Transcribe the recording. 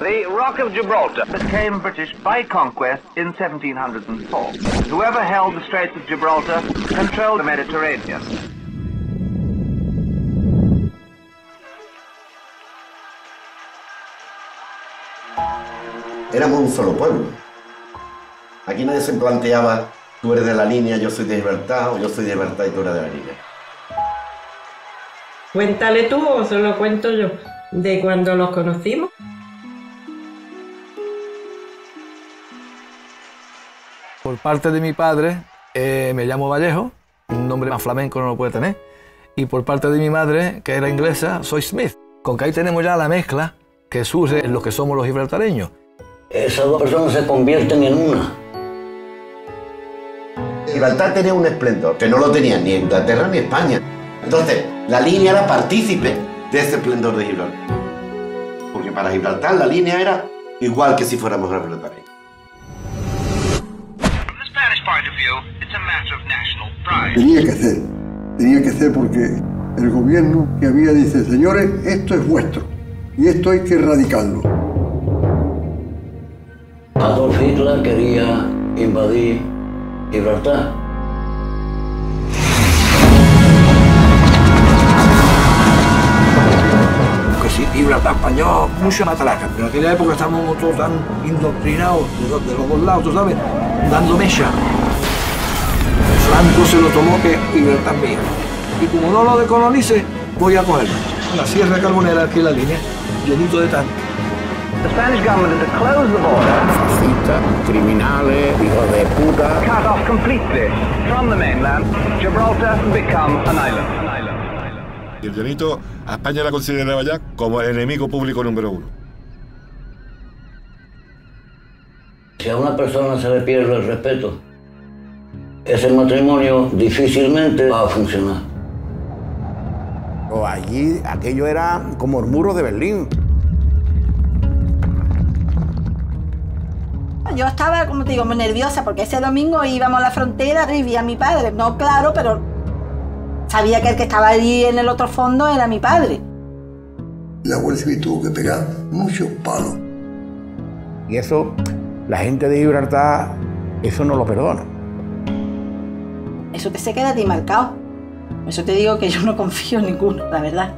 The Rock of Gibraltar became British by conquest in 1704. Whoever held the Straits of Gibraltar controlled the Mediterranean. Éramos un solo pueblo. Aquí nadie se planteaba, tú eres de la línea, yo soy de Libertad, o yo soy de Libertad y tú eres de la línea. Cuéntale tú o se lo cuento yo de cuando los conocimos. Por parte de mi padre eh, me llamo Vallejo, un nombre más flamenco no lo puede tener. Y por parte de mi madre, que era inglesa, soy Smith. Con que ahí tenemos ya la mezcla que surge en lo que somos los gibraltareños. Esas dos personas se convierten en una. Gibraltar tenía un esplendor que no lo tenían ni Inglaterra ni España. Entonces, la línea era partícipe de ese esplendor de Gibraltar. Porque para Gibraltar la línea era igual que si fuéramos gibraltareños. Tenía que ser, tenía que ser porque el gobierno que había dice, señores, esto es vuestro y esto hay que erradicarlo. Adolf Hitler quería invadir Gibraltar. Que sí, Gibraltar español, mucho matraca. Pero en aquella época estábamos todos tan indoctrinados de, los- de los dos lados, tú sabes, dando mecha. Franco se lo tomó que es mío. Y como no lo decolonice, voy a cogerlo. La Sierra Carbonera, aquí en la línea, llenito de tanques. The Spanish government had closed the border, fascistas, criminales, hijos de puta. cut off completely from the mainland. Gibraltar had become. An island. Y el llanito a España la consideraba ya como el enemigo público número uno. Si a una persona se le pierde el respeto, ese matrimonio difícilmente va a funcionar. O allí aquello era como el muro de Berlín. Yo estaba, como te digo, muy nerviosa porque ese domingo íbamos a la frontera y vi a mi padre. No claro, pero sabía que el que estaba allí en el otro fondo era mi padre. La Guardia Civil tuvo que pegar muchos palos. Y eso, la gente de Gibraltar, eso no lo perdona. Eso te se queda a ti marcado. Eso te digo que yo no confío en ninguno, la verdad.